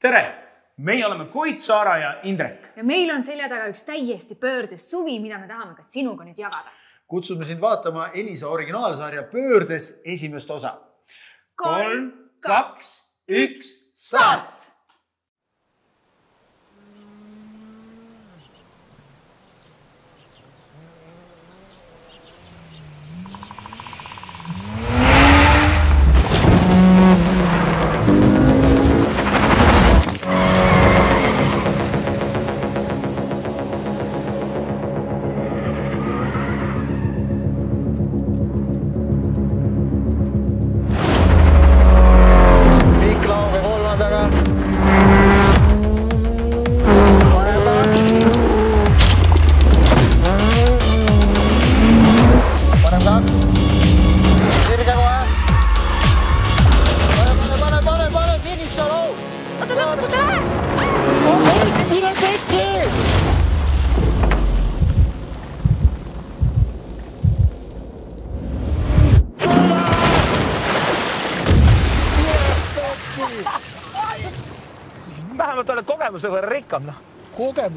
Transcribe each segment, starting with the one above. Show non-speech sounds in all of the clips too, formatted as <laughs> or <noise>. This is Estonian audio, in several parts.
tere, meie oleme Koit Saara ja Indrek. ja meil on selja taga üks täiesti pöördes suvi, mida me tahame ka sinuga nüüd jagada. kutsume sind vaatama Elisa originaalsarja Pöördes esimest osa. kolm, kaks, üks, start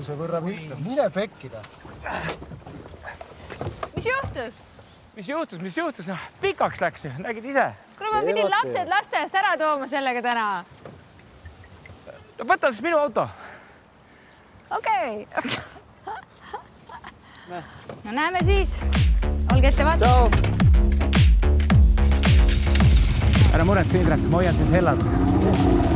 kogemuse võrra mitte, mine pekkida. mis juhtus? mis juhtus, mis juhtus, noh, pikaks läks ju, nägid ise. kuule, ma pidin lapsed lasteaiast ära tooma sellega täna. no võta siis minu auto. okei okay. no näeme siis. olge ettevaatlikud. tšau. ära muretse, Indrek, ma hoian sind hellalt.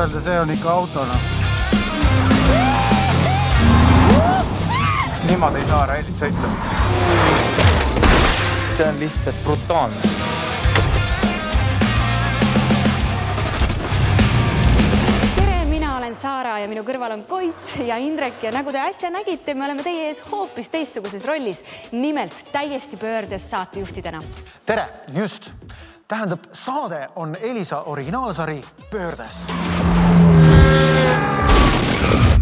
Öelda, see on ikka auto noh. niimoodi ei saa rallit sõita. see on lihtsalt brutaalne. tere, mina olen Saara ja minu kõrval on Koit ja Indrek ja nagu te äsja nägite, me oleme teie ees hoopis teistsuguses rollis. nimelt täiesti pöördes saatejuhtidena. tere, just. Tähendab, saade on Elisa originaalsari Pöördes.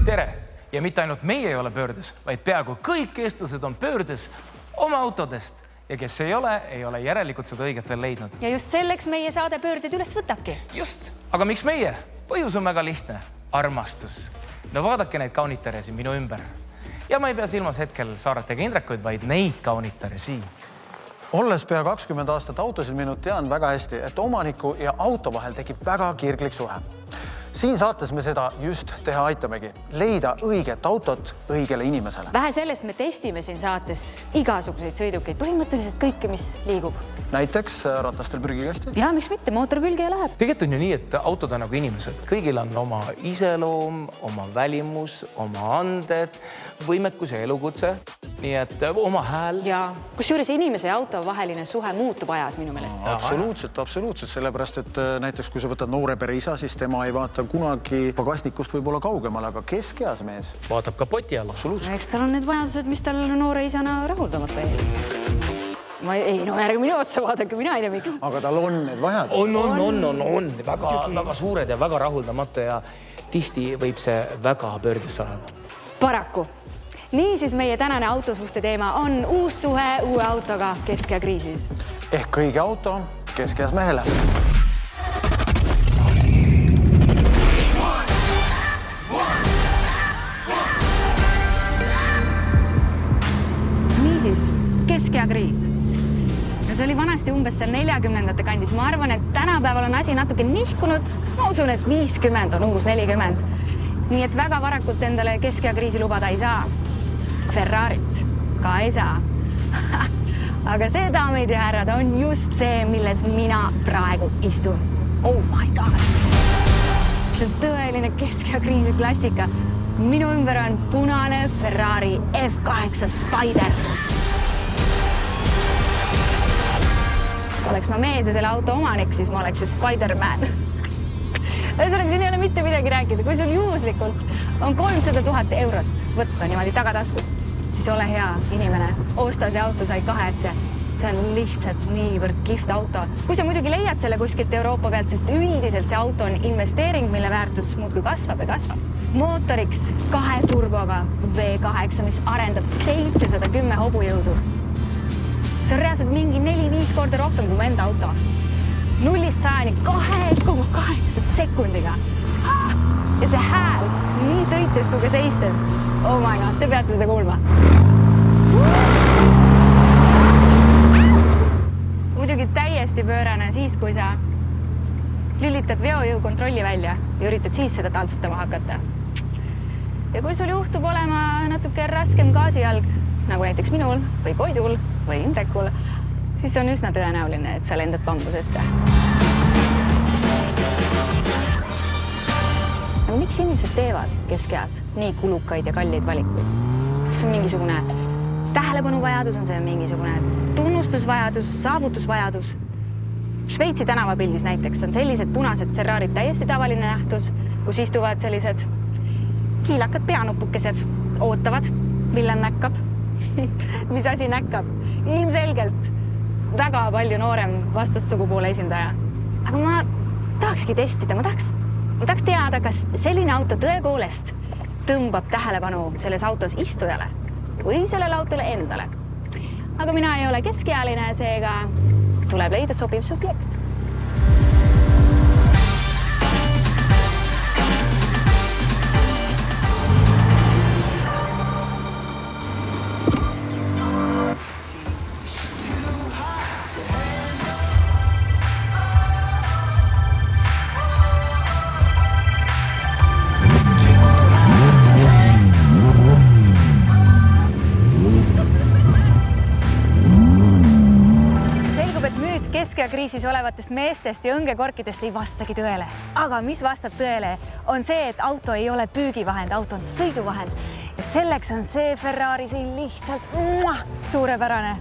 tere ja mitte ainult meie ei ole pöördes, vaid peaaegu kõik eestlased on pöördes oma autodest ja kes ei ole, ei ole järelikult seda õiget veel leidnud. ja just selleks meie saade Pöörded üles võtabki. just, aga miks meie? põhjus on väga lihtne, armastus. no vaadake neid kaunitare siin minu ümber. ja ma ei pea silmas hetkel Saaret ega Indrekuid, vaid neid kaunitare siin. Olles pea kakskümmend aastat autosid müünud, tean väga hästi, et omaniku ja auto vahel tekib väga kirglik suhe. Siin saates me seda just teha aitamegi, leida õiget autot õigele inimesele. vähe sellest, me testime siin saates igasuguseid sõidukeid, põhimõtteliselt kõike, mis liigub. näiteks äh, ratastel prügikasti. ja miks mitte, mootor külge ja läheb. tegelikult on ju nii, et autod on nagu inimesed, kõigil on oma iseloom, oma välimus, oma anded, võimekus ja elukutse. nii et äh, oma hääl. ja kusjuures inimese ja auto vaheline suhe muutub ajas minu meelest. absoluutselt, absoluutselt, sellepärast et äh, näiteks kui sa võtad noore pere isa, siis tema ei vaata kunagi pagasnikust võib-olla kaugemale, aga keskeas mees, vaatab kapoti alla. absoluutselt. eks tal on need vajadused, mis tal noore isana rahuldamata jäid. ma ei, no ärge minu otsa vaadake, mina ei tea, miks. aga tal on need vajadused. on, on, on, on, on väga-väga suured ja väga rahuldamata ja tihti võib see väga pöördes saada. paraku. niisiis, meie tänane autosuhte teema on uus suhe uue autoga keskea kriisis. ehk õige auto keskeas mehele. Keskea kriis. no see oli vanasti umbes seal neljakümnendate kandis, ma arvan, et tänapäeval on asi natuke nihkunud. ma usun, et viiskümmend on uus nelikümmend. nii et väga varakult endale keskea kriisi lubada ei saa. Ferrarit ka ei saa <laughs> aga see, daamid ja härrad, on just see, milles mina praegu istun. Oh my god. see on tõeline keskea kriisi klassika. minu ümber on punane Ferrari F8 Spider. Oleks ma mees ja selle auto omanik, siis ma oleks ju Spider-man ühesõnaga, siin ei ole mitte midagi rääkida, kui sul juhuslikult on kolmsada tuhat eurot võtta niimoodi tagataskust, siis ole hea inimene, osta see auto, sa ei kahetse. see on lihtsalt niivõrd kihvt auto. kui sa muidugi leiad selle kuskilt Euroopa pealt, sest üldiselt see auto on investeering, mille väärtus muudkui kasvab ja kasvab. mootoriks kahe turboga V8, mis arendab seitsesada kümme hobujõudu. See on reaalselt mingi neli-viis korda rohkem kui mu enda auto. nullist sajani kahe koma kaheksa sekundiga. ja see hääl nii sõites kui ka seistes. Oh my god, te peate seda kuulma muidugi täiesti pöörane siis, kui sa lülitad veojõu kontrolli välja ja üritad siis seda taltsutama hakata. ja kui sul juhtub olema natuke raskem gaasijalg, nagu näiteks minul või Koidul või Indrekul, siis on üsna tõenäoline, et sa lendad bambusesse. aga miks inimesed teevad keskeas nii kulukaid ja kalleid valikuid? kas on mingisugune tähelepanuvajadus, on see mingisugune tunnustusvajadus, saavutusvajadus. Šveitsi tänavapildis näiteks on sellised punased Ferrarid täiesti tavaline nähtus, kus istuvad sellised kiilakad peanupukesed, ootavad, millal näkkab <laughs> mis asi näkkab? ilmselgelt väga palju noorem vastassugupoole esindaja. aga ma tahakski testida, ma tahaks, ma tahaks teada, kas selline auto tõepoolest tõmbab tähelepanu selles autos istujale või sellele autole endale. aga mina ei ole keskealine, seega tuleb leida sobiv subjekt kriisis olevatest meestest ja õngekorkidest ei vastagi tõele. aga mis vastab tõele, on see, et auto ei ole püügivahend, auto on sõiduvahend ja selleks on see Ferrari siin lihtsalt muah, suurepärane.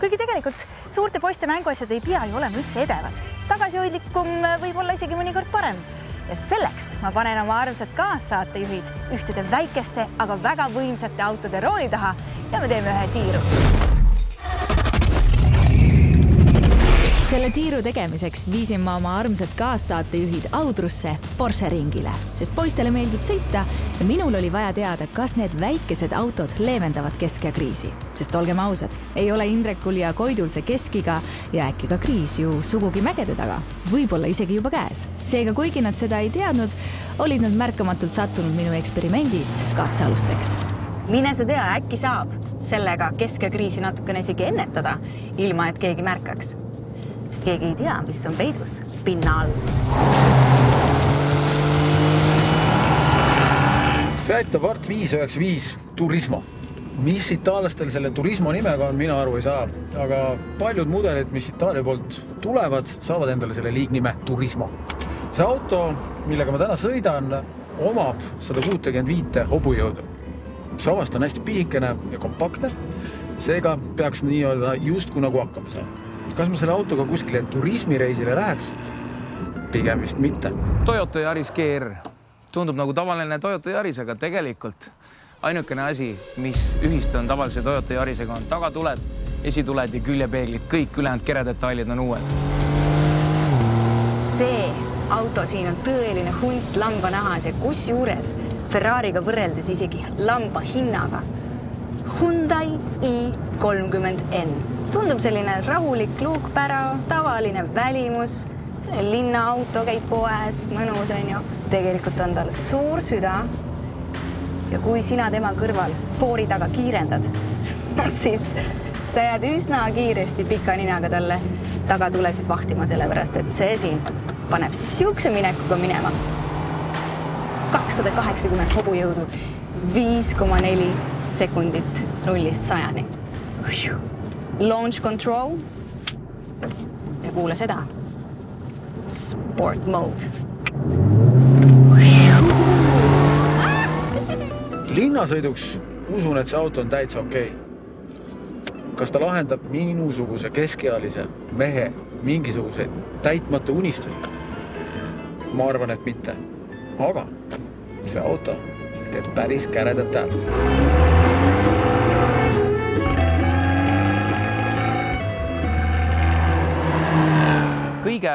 kuigi tegelikult suurte poiste mänguasjad ei pea ju olema üldse edevad, tagasihoidlikum võib olla isegi mõnikord parem ja selleks ma panen oma armsad kaassaatejuhid ühtede väikeste, aga väga võimsate autode rooli taha ja me teeme ühe tiiru selle tiiru tegemiseks viisin ma oma armsad kaassaatejuhid Audrusse Porsche ringile, sest poistele meeldib sõita ja minul oli vaja teada, kas need väikesed autod leevendavad keskeakriisi. sest olgem ausad, ei ole Indrekul ja Koidul see keskiga ja äkki ka kriis ju sugugi mägede taga, võib-olla isegi juba käes. seega, kuigi nad seda ei teadnud, olid nad märkamatult sattunud minu eksperimendis katsealusteks mine sa tea, äkki saab sellega keskeakriisi natukene isegi ennetada, ilma et keegi märkaks keegi ei tea, mis on peidus pinna all. Fiat Abarth viis üheksa viis Turismo. mis itaallastel selle Turismo nimega on, mina aru ei saa, aga paljud mudelid, mis Itaalia poolt tulevad, saavad endale selle liignime Turismo. see auto, millega ma täna sõidan, omab sada kuutekümmet viite hobujõudu. see avast on hästi pisikene ja kompaktne, seega peaks nii-öelda justkui nagu hakkama saama kas ma selle autoga kuskile turismireisile läheks? pigem vist mitte. Toyota Yaris GR tundub nagu tavaline Toyota Yaris, aga tegelikult ainukene asi, mis ühist on tavalise Toyota Yarisega, on tagatuled, esituled ja küljepeeglid, kõik ülejäänud keredetailid on uued. see auto siin on tõeline hunt lambanahas ja kusjuures Ferrari'ga võrreldes isegi lamba hinnaga. Hyundai i kolmkümmend N tundub selline rahulik luukpära, tavaline välimus, linnaauto, käib poes, mõnus onju. tegelikult on tal suur süda. ja kui sina tema kõrval foori taga kiirendad, <laughs> siis sa jääd üsna kiiresti pika ninaga talle tagatulesid vahtima, sellepärast et see siin paneb siukse minekuga minema. kakssada kaheksakümmend hobujõudu, viis koma neli sekundit nullist sajani launch control. ja kuula seda. Sport mode. linnasõiduks usun, et see auto on täitsa okei okay.. kas ta lahendab minusuguse keskealise mehe mingisuguseid täitmata unistusi? ma arvan, et mitte. aga see auto teeb päris käredat häält kõige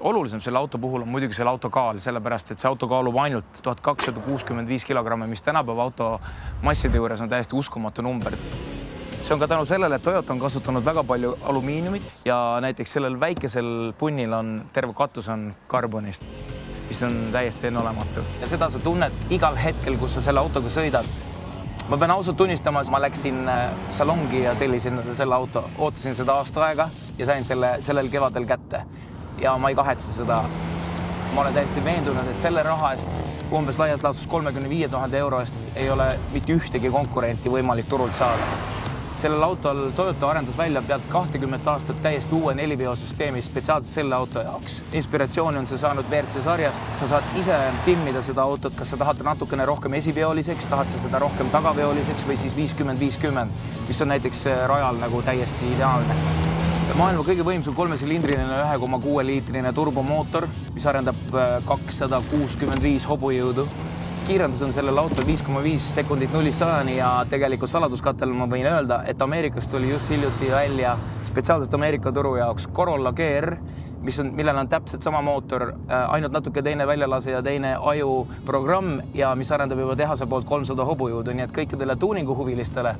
olulisem selle auto puhul on muidugi selle auto kaal, sellepärast et see auto kaalub ainult tuhat kakssada kuuskümmend viis kilogrammi, mis tänapäeva auto masside juures on täiesti uskumatu number see on ka tänu sellele, et Toyota on kasutanud väga palju alumiiniumit ja näiteks sellel väikesel punnil on terve katus on karbonist, mis on täiesti enneolematu ja seda sa tunned igal hetkel, kus sa selle autoga sõidad. Ma pean ausalt tunnistama, ma läksin äh, salongi ja tellisin selle auto, ootasin seda aasta aega ja sain selle sellel kevadel kätte. ja ma ei kahetse seda. ma olen täiesti veendunud, et selle raha eest umbes laias laastus kolmekümne viie tuhande euro eest ei ole mitte ühtegi konkurenti võimalik turult saada sellel autol Toyota arendas välja pealt kahtekümmet aastat täiesti uue neliveosüsteemi spetsiaalselt selle auto jaoks. inspiratsiooni on see saanud WRC sarjast, sa saad ise timmida seda autot, kas sa tahad natukene rohkem esiveoliseks, tahad sa seda rohkem tagaveoliseks või siis viiskümmend, viiskümmend, mis on näiteks rajal nagu täiesti ideaalne. Maailma kõige võimsam kolmesilindriline ühe koma kuue liitrine turbomootor, mis arendab äh, kakssada kuuskümmend viis hobujõudu kiirendus on sellel autol viis koma viis sekundit nullist sajani ja tegelikult saladuskattel ma võin öelda, et Ameerikast tuli just hiljuti välja spetsiaalselt Ameerika turu jaoks Corolla GR, mis on, millel on täpselt sama mootor, äh, ainult natuke teine väljalase ja teine ajuprogramm ja mis arendab juba tehase poolt kolmsada hobujõudu, nii et kõikidele tuuninguhuvilistele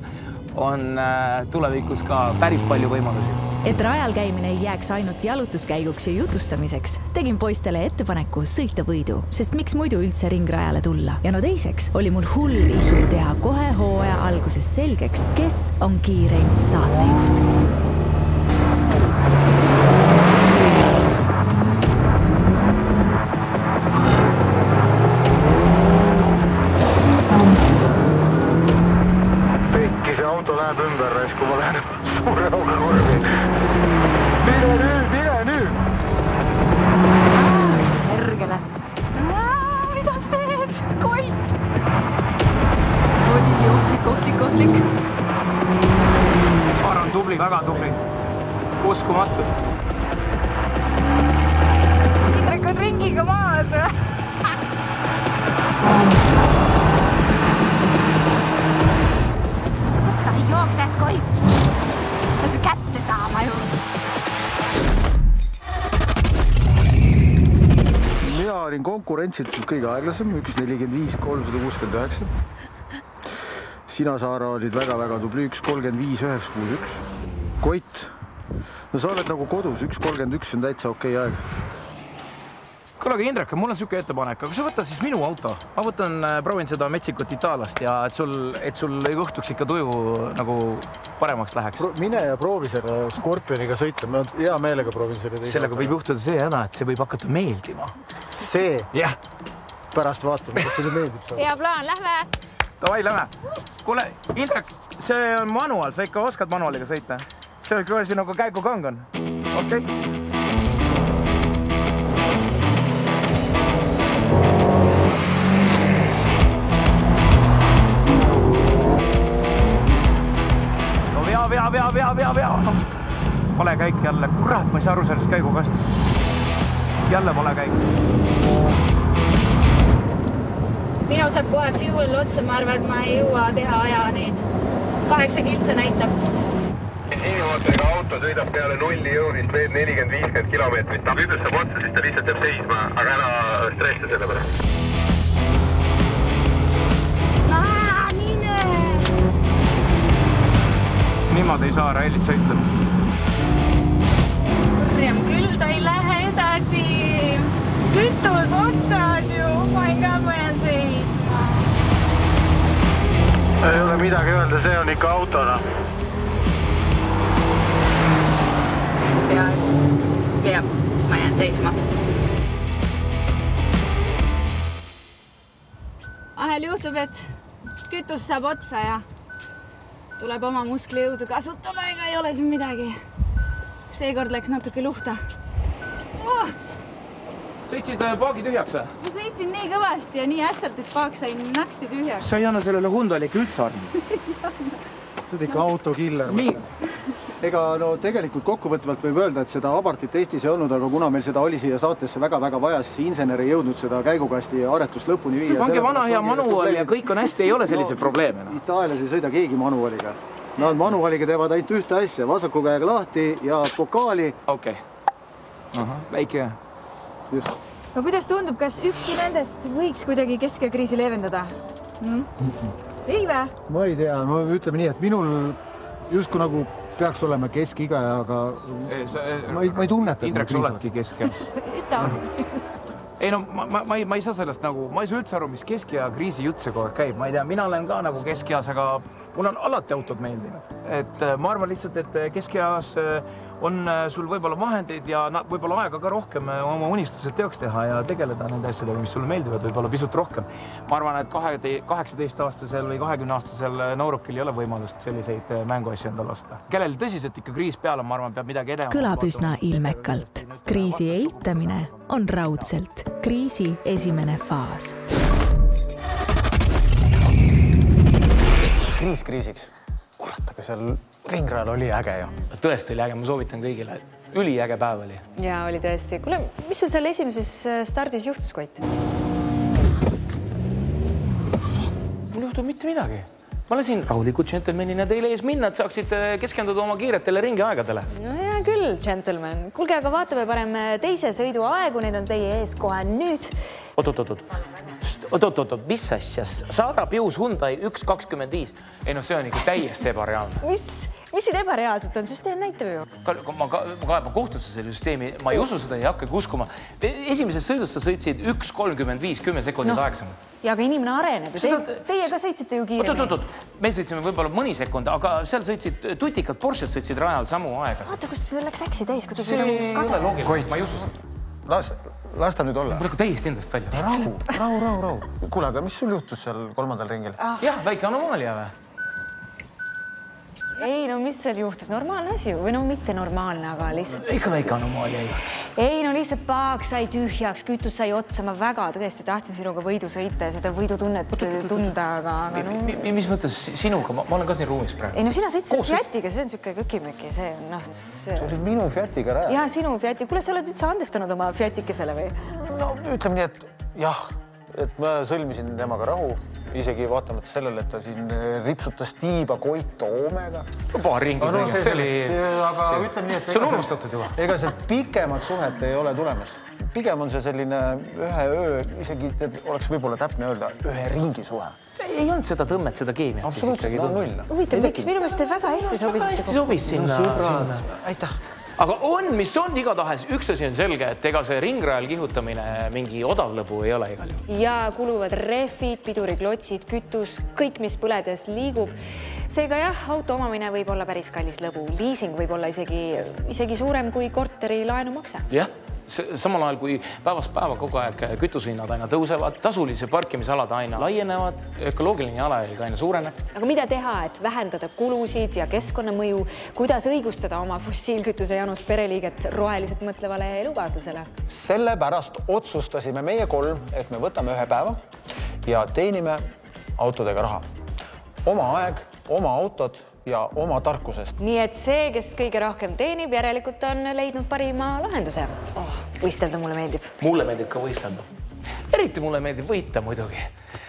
on äh, tulevikus ka päris palju võimalusi et rajal käimine ei jääks ainult jalutuskäiguks ja jutustamiseks, tegin poistele ettepaneku sõita võidu, sest miks muidu üldse ringrajale tulla. ja no teiseks oli mul hull isu teha kohe hooaja alguses selgeks, kes on kiireim saatejuht konkurentsitult kõige aeglasem, üks nelikümmend viis, kolmsada kuuskümmend üheksa. sina, Saara, olid väga-väga tubli, üks kolmkümmend viis, üheksa, kuus, üks. Koit, no sa oled nagu kodus, üks kolmkümmend üks on täitsa okei okay aeg kuule, aga Indrek, mul on niisugune ettepanek, aga sa võta siis minu auto, ma võtan, äh, proovin seda metsikut itaallast ja et sul, et sul õhtuks ikka tuju nagu paremaks läheks Pro. mine ja proovi selle Scorpioniga sõita, ma hea meelega proovin selle. sellega võib juhtuda see häda, et see võib hakata meeldima. see? jah. pärast vaatame, kas sulle meeldib. hea plaan, lähme. Davai, lähme. kuule, Indrek, see on manuaal, sa ikka oskad manuaaliga sõita? see on küll nagu käigukang on, okei okay.? Vea, vea, vea, vea, vea. vale käik jälle, kurat, ma ei saa aru sellest käigukastist. jälle vale käik. minul saab kohe fuel otsa, ma arvan, et ma ei jõua teha aja neid. kaheksa kiltsa näitab. bensiinimootoriga auto sõidab peale nulli jõudmist veel nelikümmend, viiskümmend kilomeetrit. ta kütus saab otsa, siis ta lihtsalt jääb seisma, aga ära stressi selle pärast niimoodi ei saa rallit sõita. kurjam küll, ta ei lähe edasi. kütus otsas ju, oh my god, ma jään seisma. ei ole midagi öelda, see on ikka autona. peaaegu, jah, ma jään seisma. vahel juhtub, et kütus saab otsa ja tuleb oma musklijõudu kasutada, ega ei ole siin midagi. seekord läks natuke luhta oh!. sõitsid äh, paagi tühjaks või? ma sõitsin nii kõvasti ja nii ässalt, et paak sai naksti tühjaks. sa ei anna sellele Hyundai'le ikka üldse armu <laughs> sa oled ikka autokiller. nii ega no tegelikult kokkuvõtvalt võib öelda, et seda abartit Eestis ei olnud, aga kuna meil seda oli siia saatesse väga-väga vaja, siis insener ei jõudnud seda käigukasti aretust lõpuni viia. pange vana hea manual ja kõik on hästi, ei ole selliseid no, probleeme no.. Itaalias ei sõida keegi manualiga. Nad manualiga teevad ainult ühte asja, vasaku käega lahti ja pokaali. okei okay., väike. no kuidas tundub, kas ükski nendest võiks kuidagi keskeakriisi leevendada mm? <laughs> ei vä? ma ei tea, no ütleme nii, et minul justkui nagu peaks olema keskiga, aga ma ei, ma ei tunneta. Indrek, sa oledki keskeas. ütle ausalt. ei no ma, ma, ma ei, ma ei saa sellest nagu, ma ei saa üldse aru, mis keskea kriisi jutt see kogu aeg käib, ma ei tea, mina olen ka nagu keskeas, aga mulle on alati autod meeldinud. et äh, ma arvan lihtsalt, et keskeas äh, on äh, sul võib-olla vahendeid ja võib-olla aega ka rohkem äh, oma unistused teoks teha ja tegeleda nende asjadega, mis sulle meeldivad, võib-olla pisut rohkem. ma arvan, et kahe, kaheksateistaastasel või kahekümneaastasel noorukil ei ole võimalust selliseid äh, mänguasju endale osta. kellel tõsiselt ikka kriis peal on, ma arvan, peab midagi edema. kõlab üsna ilmekalt. kriisi eitamine on raudselt kriisi esimene faas kriis kriisiks. kurat, aga seal ringrajal oli äge ju. tõesti oli äge, ma soovitan kõigile. üliäge päev oli. ja oli tõesti. kuule, mis sul seal esimeses äh, stardis juhtus, Koit? mul ei juhtunud mitte midagi. ma lasin rahuliku džentelmenina teile ees minna, et saaksite keskenduda oma kiiretele ringiaegadele. no hea küll, džentelmen. kuulge, aga vaatame parem äh, teise sõidu aegu, need on teie ees kohe nüüd. oot-oot-oot, oot-oot-oot, mis asja, Saara Pius Hyundai üks kakskümmend viis. ei noh, see on ikka täiesti ebareaalne. mis, mis siin ebareaalset on, süsteem näitab ju. ma ka- ma kaeban kohtusse selle süsteemi, ma ei usu seda ei hakkagi uskuma. esimesest sõidust sa sõitsid üks kolmkümmend viis, kümme sekundit Noh. aeglasemalt. ja aga inimene areneb ju. Seda- Teie, ka sõitsite ju oot, kiiremini oot, oot, me sõitsime võib-olla mõni sekund, aga seal sõitsid tutikad Porsche'd sõitsid rajal samu aega. vaata, kus läks äksi täis, kuidas see ei ole kade. loogiline, ma ei usu seda. las, las ta nüüd olla. praegu täiesti endast välja. rahu, rahu, rahu, rahu. kuule, aga mis sul juhtus seal kolmandal ringil? jah, väike anomaalia või? Ei no mis seal juhtus, normaalne asi ju või no mitte normaalne, aga lihtsalt ikka väike anomaalia juhtus. ei no lihtsalt paak sai tühjaks, kütus sai otsa, ma väga tõesti tahtsin sinuga võidu sõita ja seda võidutunnet tunda, aga, aga no mis mõttes sinuga, ma olen ka siin ruumis praegu. ei no sina sõitsid Fiatiga, see on niisugune köki-möki, see on noh, see see oli minu Fiatiga rajal. ja sinu Fiati, kuule, sa oled üldse andestanud oma Fiatikesele või? no ütleme nii, et jah, et ma sõlmisin temaga rahu, isegi vaatamata sellele, et ta siin eh, ripsutas tiiba Koit Toomega. paar ringi no, tegid, see oli. aga ütleme nii, et see on unustatud juba. ega seal pikemat suhet ei ole tulemas. pigem on see selline ühe öö, isegi tead, oleks võib-olla täpne öelda ühe ringi suhe. ei olnud seda tõmmet, seda keemiat. absoluutselt, no null. huvitav, miks minu meelest te väga hästi hästi sobisite kokku. sobis sinna. sõbrad, aitäh. Aga on, mis on igatahes, üks asi on selge, et ega see ringrajal kihutamine mingi odav lõbu ei ole igal juhul. ja kuluvad rehvid, piduriklotsid, kütus, kõik, mis põledes liigub. seega jah, auto omamine võib olla päris kallis lõbu, liising võib olla isegi, isegi suurem kui korteri laenumakse. jah, samal ajal kui päevast päeva kogu aeg kütusehinnad aina tõusevad, tasulise parkimisalad aina laienevad, ökoloogiline jalajälg aina suureneb. aga mida teha, et vähendada kulusid ja keskkonnamõju, kuidas õigustada oma fossiilkütuse janust pereliiget roheliselt mõtlevale elukaaslasele? sellepärast otsustasime meie kolm, et me võtame ühe päeva ja teenime autodega raha. oma aeg, oma autod ja oma tarkusest. nii et see, kes kõige rohkem teenib, järelikult on leidnud parima lahenduse oh,. Võistelda mulle meeldib. mulle meeldib ka võistelda. eriti mulle meeldib võita muidugi.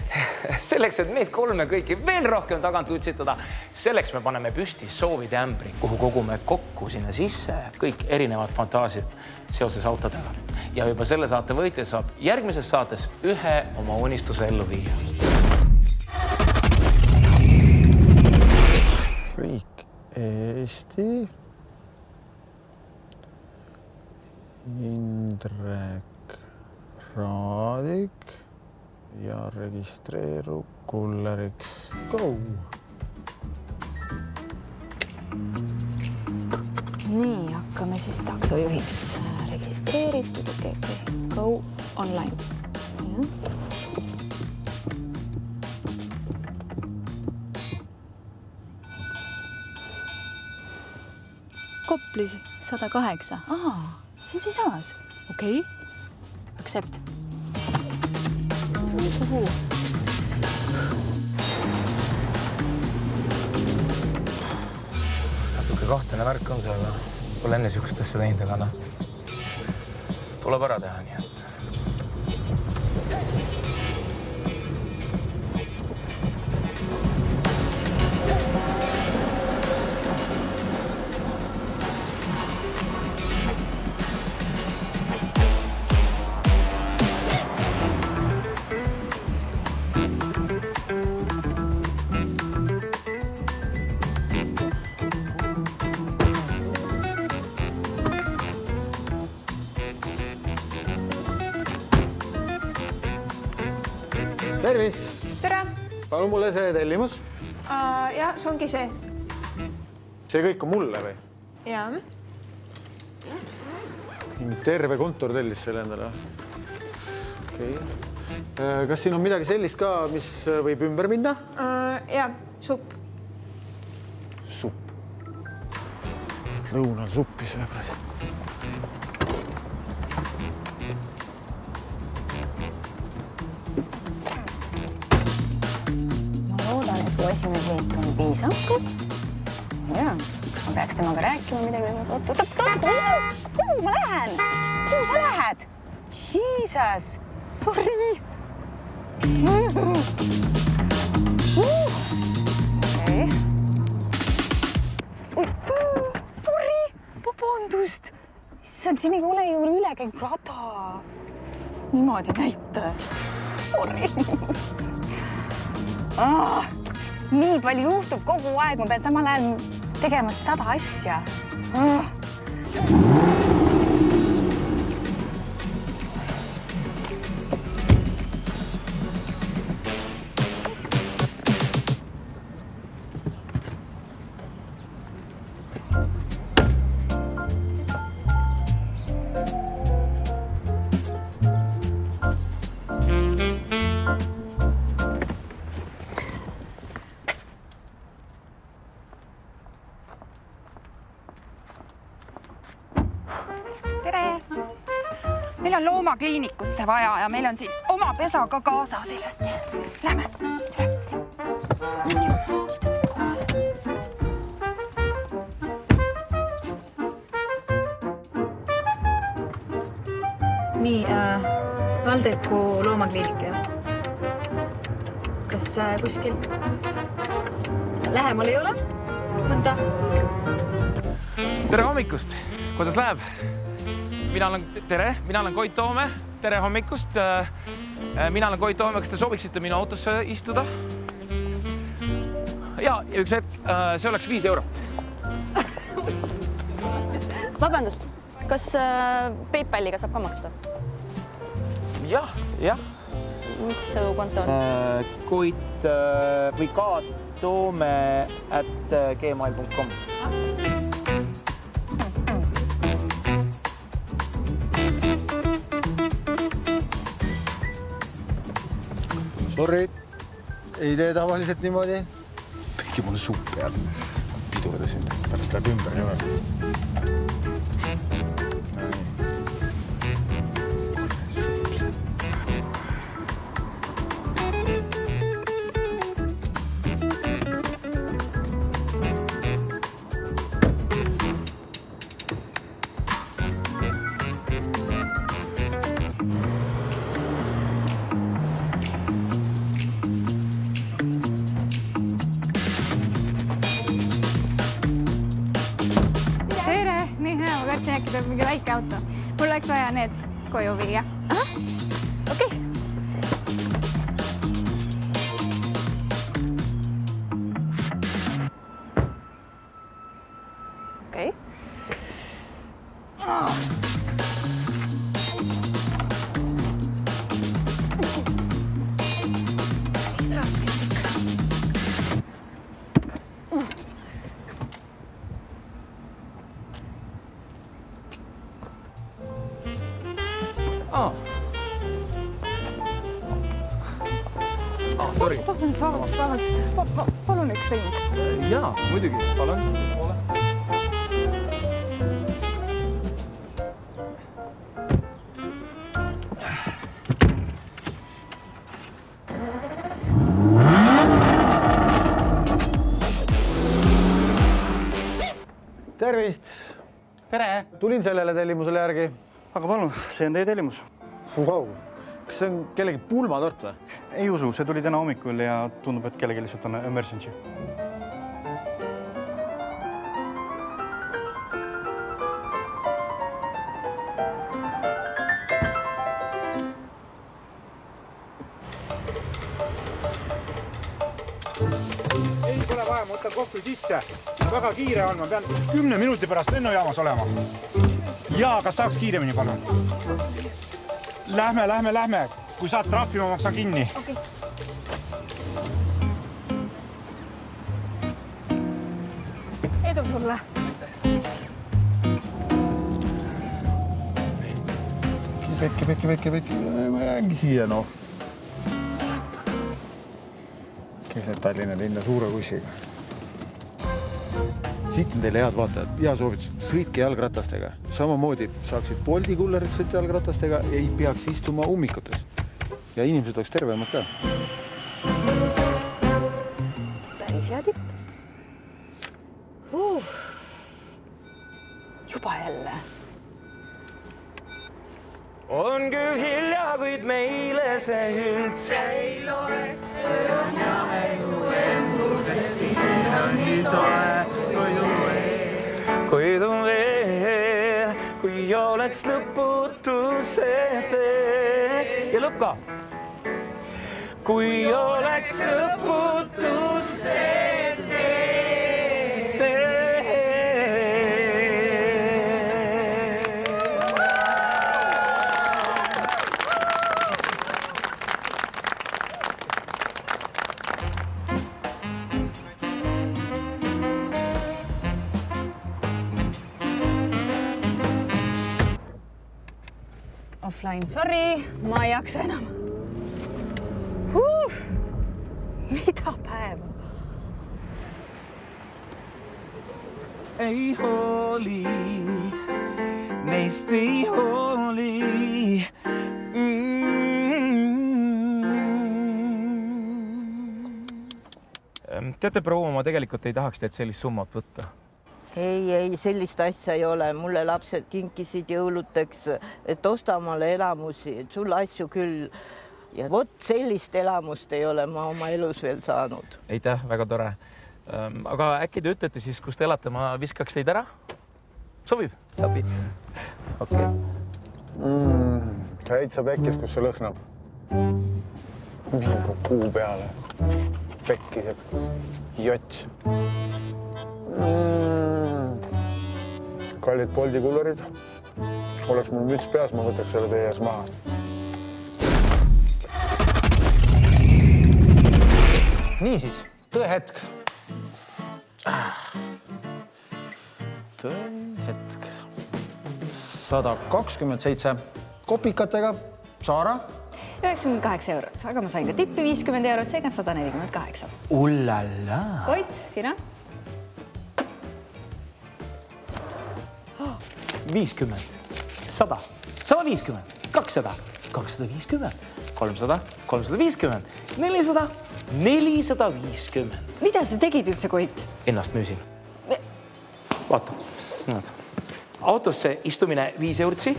<laughs> selleks, et meid kolme kõiki veel rohkem tagant utsitada, selleks me paneme püsti soovide ämbri, kuhu kogume kokku sinna sisse kõik erinevad fantaasiad seoses autodega. ja juba selle saate võitja saab järgmises saates ühe oma unistuse ellu viia. riik Eesti. Indrek Raadik ja registreeru kulleriks. Go. nii, hakkame siis taksojuhiks. registreeritud, okei okay,, okei okay., go online. Koplis sada kaheksa, on siinsamas, okei okay., accept. kuhu? natuke kahtlane värk on see, aga pole enne niisugust asja teinud, aga noh, tuleb ära teha, nii palun mulle see tellimus. uh,. ja see ongi see. see kõik on mulle või? ja. terve kontor tellis selle endale. okei okay. kas siin on midagi sellist ka, mis võib ümber minna uh,? ja supp. supp. lõunal suppi sööb. Mu esimene klient on viisakas. ja, ma peaks temaga rääkima midagi. oot, oot, oot, oot, kuhu ma lähen? kuhu sa lähed? Jesus, sorry. oi, sorry, vabandust. issand, siin ei ole ju ülekäigurada. niimoodi näitas. Sorry ah,. Nii palju juhtub kogu aeg, ma pean samal ajal tegema sada asja ah.. Ja meil on siin oma pesa ka kaasas ilusti. Lähme. nii äh,, Valdeku loomakliinik jah? kas äh, kuskil lähemal ei ole mõnda? tere hommikust, kuidas läheb? mina olen, tere, mina olen Koit Toome, tere hommikust. mina olen Koit Toome, kas te sobiksite minu autosse istuda? ja üks hetk, see oleks viis eurot. <laughs> vabandust, kas äh, PayPaliga saab ka maksta? jah, jah. mis su konto on? Koit või ka Toome at gmail.com. Sorry, ei tee tavaliselt niimoodi. tegi mulle suppi all. pidurdasin, pärast läheb ümber niimoodi. Äkki tuleb mingi väike auto. mul oleks vaja need koju viia. okei. okei. Sellele tellimusele järgi. aga palun, see on teie tellimus wow. kas see on kellegi pulmatort või? ei usu, see tuli täna hommikul ja tundub, et kellelgi lihtsalt on emergency. ei pole vaja, ma võtan kohvi sisse. väga kiire on, ma pean kümne minuti pärast lennujaamas olema jaa, kas saaks kiiremini, palun? Lähme, lähme, lähme, kui saad trahvi, ma maksan kinni okay.. edu sulle. Pekki, Pekki, Pekki, Pekki, ma jäängi siia, noh. keset Tallinna linna suure bussiga. siit on teile head vaatajad, hea soovitus sõitke jalgratastega, samamoodi saaksid Bolti kullerid sõita jalgratastega, ei peaks istuma ummikutes. ja inimesed oleks tervemad ka. päris hea tipp uh.. juba jälle on küll hilja, kuid meile see üldse ei loe. öö on jahe su embuses, siin on nii soe, koju veel, kui oleks lõputu see tee ja lõpp ka. kui oleks lõputu see tee, sorry, ma ei jaksa enam huh!. mida päeva? ei hooli, neist ei hooli mm.. teate, proua, ma tegelikult ei tahaks teilt sellist summat võtta. Sellist asja ei ole, mulle lapsed kinkisid jõuluteks, et osta omale elamusi, et sul asju küll. ja vot sellist elamust ei ole ma oma elus veel saanud. aitäh, väga tore. aga äkki te ütlete siis, kus te elate, ma viskaks teid ära? sobib? sobib. okei okay. mm,. täitsa pekkis, kus see lõhnab. mingu kuu peale. pekkised, jots mm.. Kallid Bolti kullerid. oleks mul müts peas, ma võtaks selle teie ees maha. niisiis, tõehetk. tõehetk. sada kakskümmend seitse kopikatega. Saara üheksakümmend kaheksa eurot, aga ma sain ka tippi viiskümmend eurot, seega sada nelikümmend kaheksa. Ullala. Koit, sina? Viiskümmend, sada, sada viiskümmend, kakssada, kakssada viiskümmend, kolmsada, kolmsada viiskümmend, nelisada, nelisada viiskümmend. mida sa tegid üldse, Koit? Ennast müüsin. vaata, näed. Autosse istumine viis eurtsi,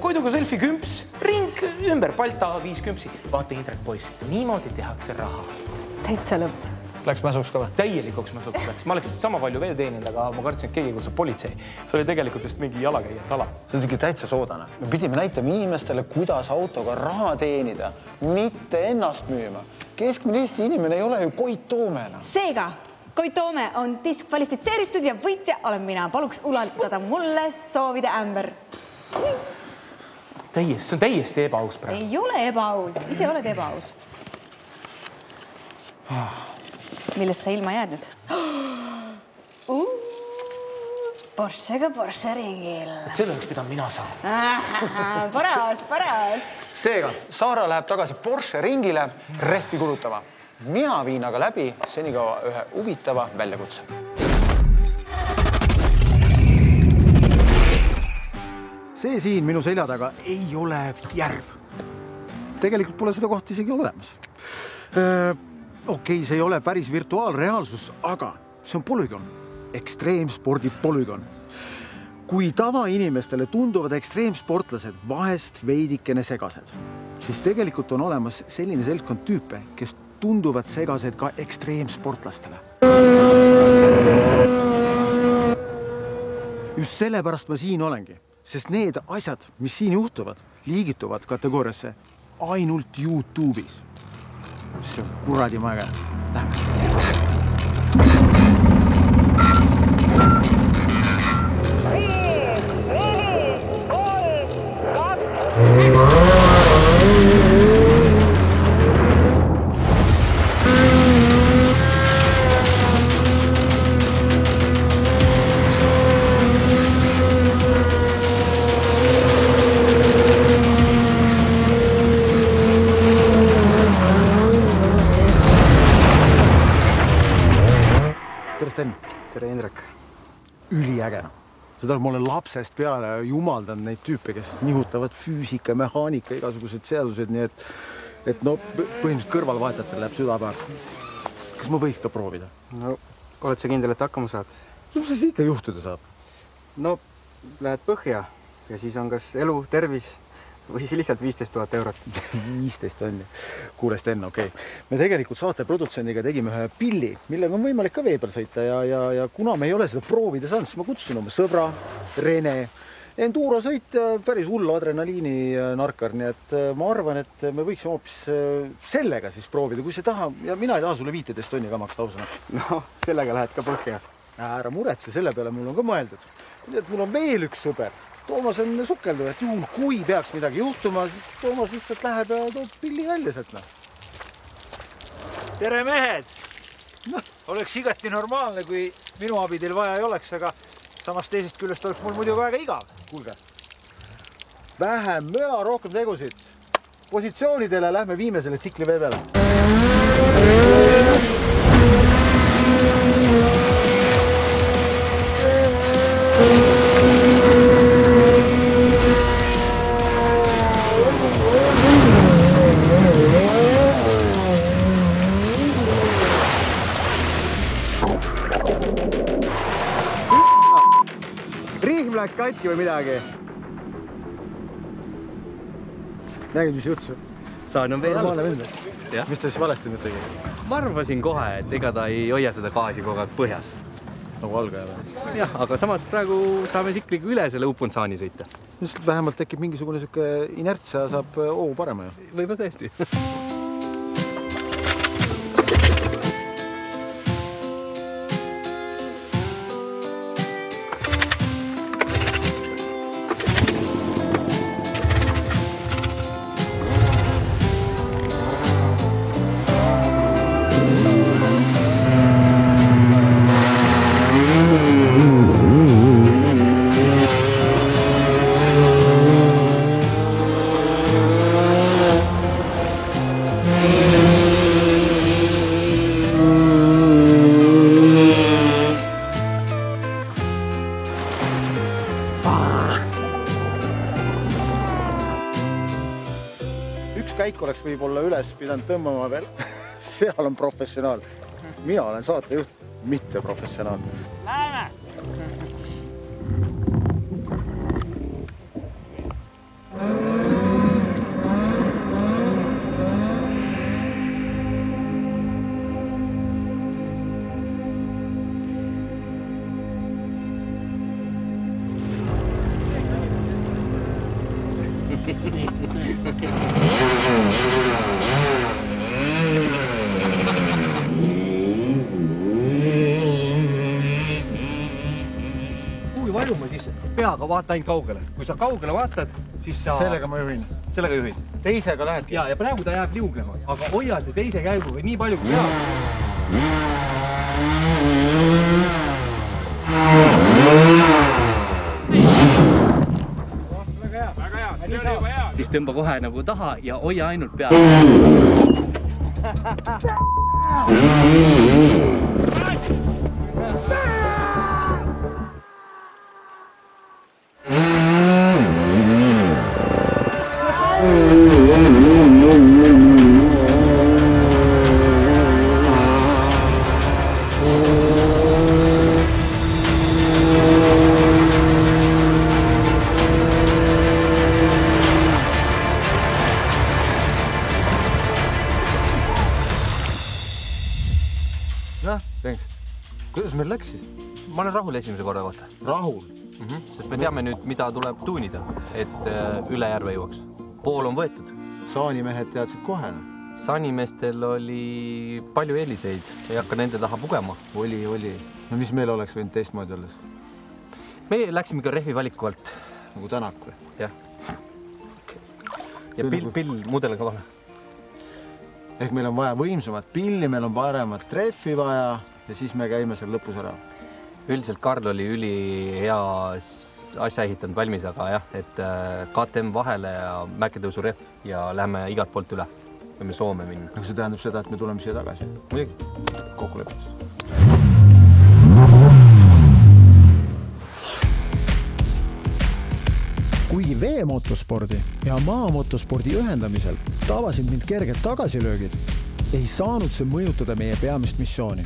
Koiduga selfie kümps, ring ümber palta viis kümpsi. vaata, Indrek poiss, niimoodi tehakse raha. täitsa lõpp. Läks mäsuks ka või? täielikuks mäsuks läks, ma oleks sama palju veel teeninud, aga ma kartsin, et keegi kutsub politsei. see oli tegelikult vist mingi jalakäijate ala. see on siuke täitsa soodane. me pidime näitama inimestele, kuidas autoga raha teenida, mitte ennast müüma. keskmine Eesti inimene ei ole ju Koit Toome enam. seega Koit Toome on diskvalifitseeritud ja võitja olen mina. paluks ulatada mulle soovide ämber. täiesti, see on täiesti ebaaus praegu. ei ole ebaaus, ise oled ebaaus. Millest sa ilma jääd nüüd <gasps> uh,? Porschega Porsche ringil. selle oleks pidanud mina saama. <laughs> paras, paras. seega Saara läheb tagasi Porsche ringile rehvi kulutama mina viin aga läbi senikaua ühe huvitava väljakutse. see siin minu selja taga ei ole järv. tegelikult pole seda kohta isegi olemas. Okei okay,, see ei ole päris virtuaalreaalsus, aga see on polügoon, ekstreemspordi polügoon kui tavainimestele tunduvad ekstreemsportlased vahest veidikene segased, siis tegelikult on olemas selline seltskond tüüpe, kes tunduvad segased ka ekstreemsportlastele. just sellepärast ma siin olengi, sest need asjad, mis siin juhtuvad, liigituvad kategooriasse ainult Youtube'is. See on kuradi mäge. Lähme. Tere, Indrek. üliäge noh. aru, ma olen lapsest peale jumaldanud neid tüüpe, kes nihutavad füüsika, mehaanika, igasugused seadused, nii et, et no põhimõtteliselt kõrvalvaatajatel läheb süda peaks. kas ma võiks ka proovida? no oled sa kindel, et hakkama saad? no mis ikka juhtuda saab? no lähed põhja ja siis on kas elu, tervis või siis lihtsalt viisteist tuhat eurot. <laughs> viisteist on ju. kuule, Sten, okei okay.. me tegelikult saate produtsendiga tegime ühe pilli, millega on võimalik ka vee peal sõita ja, ja, ja kuna me ei ole seda proovida saanud, siis ma kutsusin oma sõbra Rene. Enduro sõit, päris hull adrenaliininarkar, nii et äh, ma arvan, et me võiksime hoopis äh, sellega siis proovida, kui sa ei taha ja mina ei taha sulle viiteist tonni ka maksta ausõna. no sellega lähed ka põhja. ära muretse, selle peale mul on ka mõeldud. nii et mul on veel üks sõber Toomas on sukelduv, et juhul kui peaks midagi juhtuma, siis Toomas lihtsalt läheb ja toob pilli välja sealt noh. tere, mehed no.. oleks igati normaalne, kui minu abi teil vaja ei oleks, aga samas teisest küljest oleks mul muidu väga igav. kuulge, vähem möla, rohkem tegusid. positsioonidele lähme viime selle tsikli vee peale. Katki või midagi? nägid, mis juhtus? saan on veel normaalne vend mis ta siis valesti nüüd tegi? ma arvasin kohe, et ega ta ei hoia seda gaasi kogu aeg põhjas. nagu algaja või? jah, aga samas praegu saame tsikliga üle selle Upunsaani sõita. just vähemalt tekib mingisugune sihuke inerts ja saab hoogu parema ju. võib-olla tõesti <laughs> tõmbama veel <laughs> seal on professionaal. mina olen saatejuht, mitte professionaal. Läheme. Vaata ainult kaugele. kui sa kaugele vaatad, siis ta. sellega ma juhin. sellega juhid. teisega lähed. ja, ja praegu ta jääb liuglema, aga hoia see teise käiguga nii palju kui pead. väga hea, väga hea, see oli juba hea. siis tõmba kohe nagu taha ja hoia ainult pead. <laughs> noh, Tenks, kuidas meil läks siis? ma olen rahul esimese korra kohta. rahul mm? -hmm. sest me teame nüüd, mida tuleb tuunida, et äh, üle järve jõuaks. pool on võetud. saanimehed teadsid kohe. saanimeestel oli palju eeliseid, ei hakka nende taha pugema. oli, oli. no mis meil oleks võinud teistmoodi olla siis? me läksime ikka rehvi valiku alt. nagu Tänak või? jah. ja pill, pill mudel ka vahel. Ehk meil on vaja võimsamat pilli, meil on paremat trehvi vaja ja siis me käime seal lõpus ära. üldiselt Karl oli ülihea asja ehitanud valmis, aga jah, et äh, KTM vahele ja mäketõusurehv ja lähme igalt poolt üle. võime Soome minna. aga see tähendab seda, et me tuleme siia tagasi? muidugi. kokku kuigi veemotospordi ja maamotospordi ühendamisel tabasid mind kerged tagasilöögid, ei saanud see mõjutada meie peamist missiooni.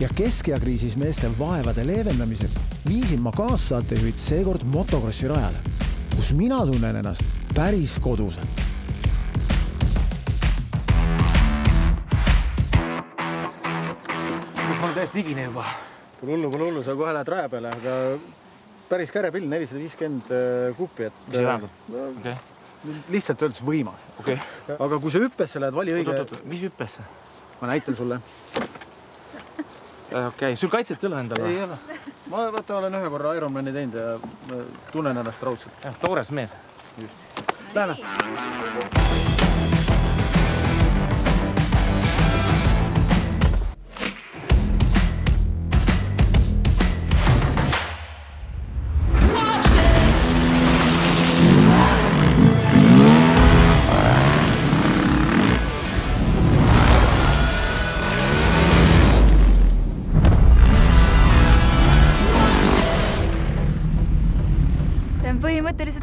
ja keskeakriisis meeste vaevade leevendamiseks viisin ma kaassaatejuhid seekord motokrossi rajale, kus mina tunnen ennast päris koduselt ma olen täiesti higine juba. Pole hullu, pole hullu, sa kohe lähed raja peale, aga päris kärepill, nelisada viiskümmend kuppi, et. mis see tähendab? okei. lihtsalt öeldes võimas. okei. aga kui sa hüppesse lähed, vali õige. oot-oot, mis hüppesse? ma näitan sulle. okei okay., sul kaitset ei ole endal ei ole. ma vaata, olen ühe korra Ironmani teinud ja tunnen ennast raudselt. toores mees. just. Lähme.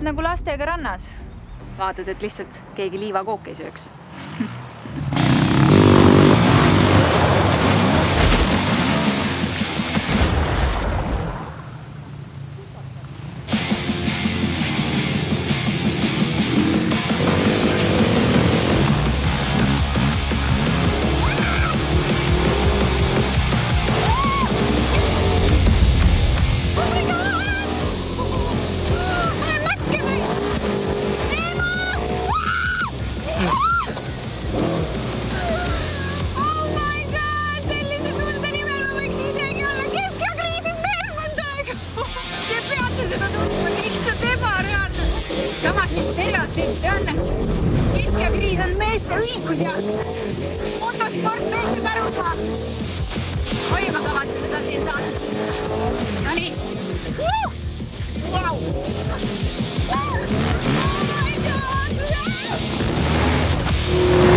Nagu lastega rannas. vaatad, et lihtsalt keegi liivakooki ei sööks. Mis stereotüüp see on, meeste õigus ja motosport meeste pärusmaa. oi, ma kavatsen seda siin saates kuulda. Nonii uh!. Wow. Oh my god yeah!!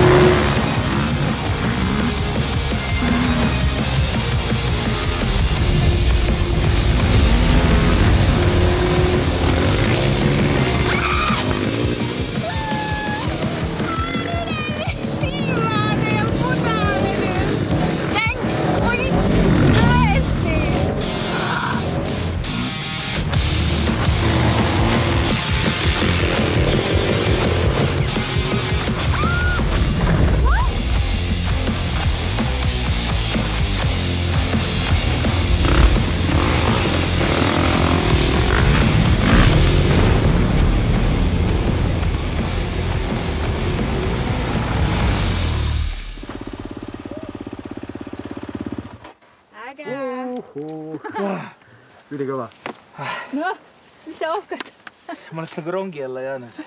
Noh, mis sa ohkad? ma oleks nagu rongi alla jäänud.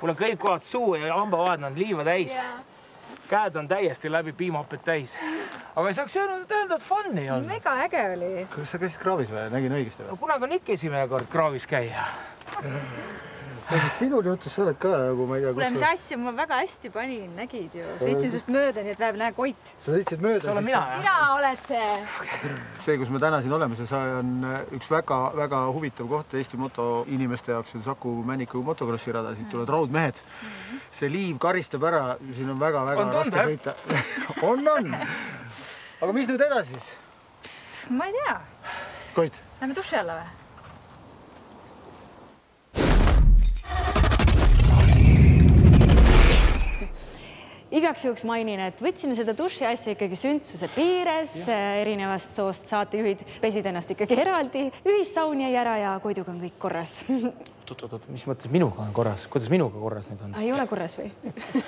mul on kõik kohad suu ja hambavaad on liiva täis. käed on täiesti läbi piimahapet täis. aga ei saaks öelnud, öelda, et fun ei olnud. mega äge oli. kas sa käisid kraavis või nägin õigesti või? kunagi on ikka esimene kord kraavis käia. Sinul juhtus, sa oled ka nagu ma ei tea, kuule, mis asja, ma väga hästi panin, nägid ju. sõitsin sinust mööda, nii et väev, näe, Koit. sa sõitsid mööda. see olen mina, sina oled see. see, kus me täna siin oleme, see on üks väga-väga huvitav koht Eesti motoinimeste jaoks, see on Saku Männiku motokrossi rada, siit tulevad raudmehed. see liiv karistab ära, siin on väga-väga raske on, sõita. <laughs> on, on. aga mis nüüd edasi siis? ma ei tea. Koit, Lähme duši alla või? Igaks juhuks mainin, et võtsime seda duši asja ikkagi sündsuse piires, erinevast soost saatejuhid pesid ennast ikkagi eraldi, ühissaun jäi ära ja Koiduga on kõik korras <laughs> oot-oot-oot, mis mõttes minuga on korras, kuidas minuga korras nüüd on? ei ole korras või?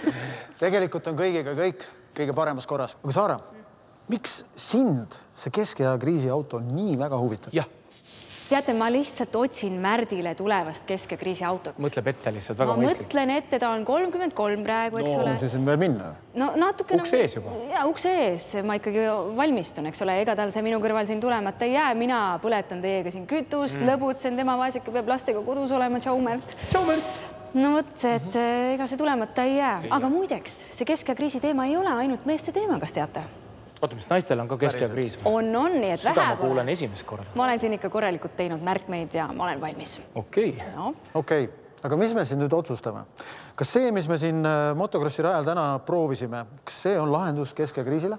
<laughs> tegelikult on kõigiga kõik kõige paremas korras. aga Saara, miks sind see keskea kriisiauto nii väga huvitab? jah, teate, ma lihtsalt otsin Märdile tulevast keskekriisi autot. mõtleb ette lihtsalt, ma väga mõistlik. mõtlen ette, ta on kolmkümmend kolm praegu, eks ole. siis on veel minna. no natukene. Ukse ees juba. ja ukse ees, ma ikkagi valmistun, eks ole, ega tal see minu kõrval siin tulemata ei jää, mina põletan teiega siin kütust Mm. lõbutsen, tema vaeseke peab lastega kodus olema, tšau Märt. tšau Märt. no vot, et eh, ega see tulemata ei jää, aga muideks, see keskea kriisi teema ei ole ainult meeste teema, kas teate? Oota, mis naistel on ka keskeakriis või? on, on, nii et seda vähe ma pole. kuulen esimest korda. ma olen siin ikka korralikult teinud märkmeid ja ma olen valmis. okei okei aga mis me siin nüüd otsustame? kas see, mis me siin äh, motokrossi rajal täna proovisime, kas see on lahendus keskeakriisile?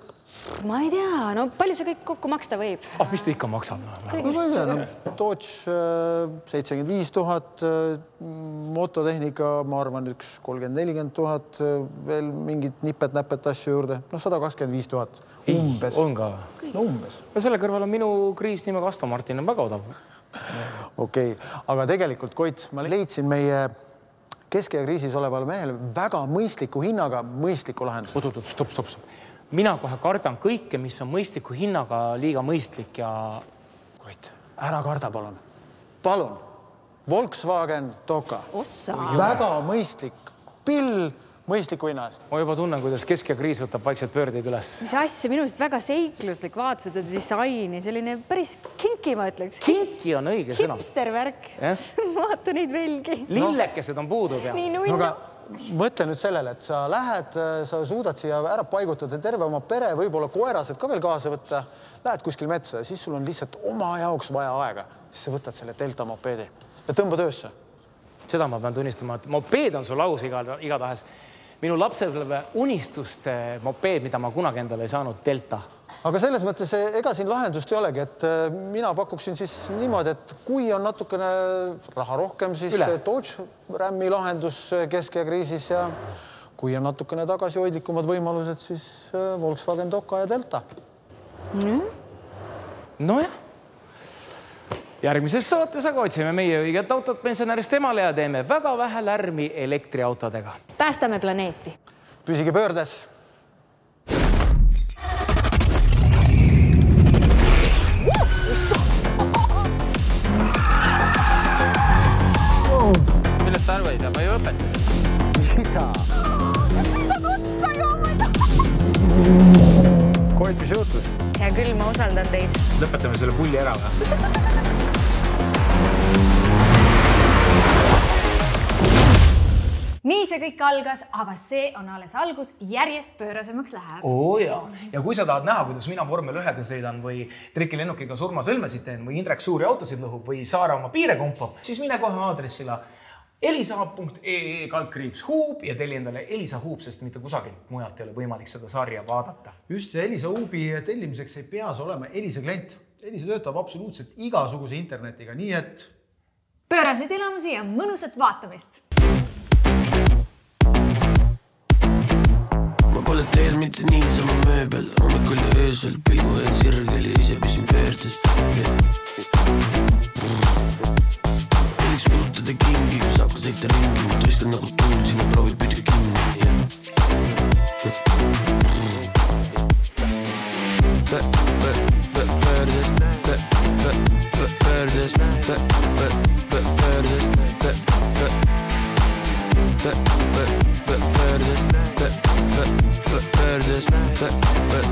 Ma ei tea, no palju see kõik kokku maksta võib? ah, mis ta ikka maksab? no ma ei tea, no Dodge äh, seitsekümmend viis tuhat, äh, mototehnika, ma arvan, üks kolmkümmend, nelikümmend tuhat, veel mingit nipet-näpet asju juurde, noh, sada kakskümmend viis tuhat umbes. on ka? no umbes. no selle kõrval on minu kriis nimega Aston Martin on väga odav. okei okay., aga tegelikult Koit, ma leidsin meie kesk- ja kriisis olevale mehele väga mõistliku hinnaga mõistliku lahenduse. oot-oot, stopp, stopp, stopp. Mina kohe kardan kõike, mis on mõistliku hinnaga liiga mõistlik ja. Koit, ära karda, palun. palun. Volkswagen Toka. ossa. väga mõistlik pill mõistliku hinna eest. ma juba tunnen, kuidas kesk- ja kriis võtab vaikselt pöördeid üles. mis asja, minu arust väga seikluslik, vaata seda disaini, selline päris kinki, ma ütleks. kinki on õige sõna. hipster värk <laughs> vaata neid velgi. lillekesed on puudu peal. nii no nunnu aga mõtle nüüd sellele, et sa lähed, sa suudad siia ära paigutada terve oma pere, võib-olla koerased ka veel kaasa võtta. Lähed kuskil metsa ja siis sul on lihtsalt oma jaoks vaja aega, siis sa võtad selle Delta mopeedi ja tõmba töösse. seda ma pean tunnistama, et mopeed on sul aus igal, igatahes. Minu lapsepõlve unistuste mopeed, mida ma kunagi endale ei saanud, Delta. aga selles mõttes eh, ega siin lahendust ei olegi, et eh, mina pakuksin siis niimoodi, et kui on natukene raha rohkem, siis Üle. see Dodge Rami lahendus eh, kesk- ja kui on natukene tagasihoidlikumad võimalused, siis Volkswagen Toka ja Delta. nojah. Järgmises saates aga otsime meie õiget autot pensionärist emale ja teeme väga vähe lärmi elektriautodega. päästame planeeti. püsige pöördes. millest sa aru ei saa, ma ju õpetan. mida? Koit, mis juhtus? hea küll, ma usaldan teid. lõpetame selle pulli ära või? <laughs> nii see kõik algas, aga see on alles algus, järjest pöörasemaks läheb. oo jaa, ja kui sa tahad näha, kuidas mina vormel ühega sõidan või trikilennukiga surmasõlmesid teen või Indrek suuri autosid lõhub või Saare oma piire kompab, siis mine kohe aadressile elisa.ee kaldkriips huub ja telli endale Elisa huub, sest mitte kusagilt mujalt ei ole võimalik seda sarja vaadata. just ja Elisa Huubi tellimiseks ei pea sa olema Elisa klient. Elisa töötab absoluutselt igasuguse internetiga, nii et pööraseid elamusi ja mõnusat vaatamist. Pole teel mitte niisama mööbel, hommikul ja öösel pilgu hoian sirgel ja ise püsin pöördes. võiks kulutada kingi, saab ka sõita ringi, ma tuiskan nagu tuul, sina proovid pütke kinni. pöördes, pöördes, pöördes, pöördes, pöördes,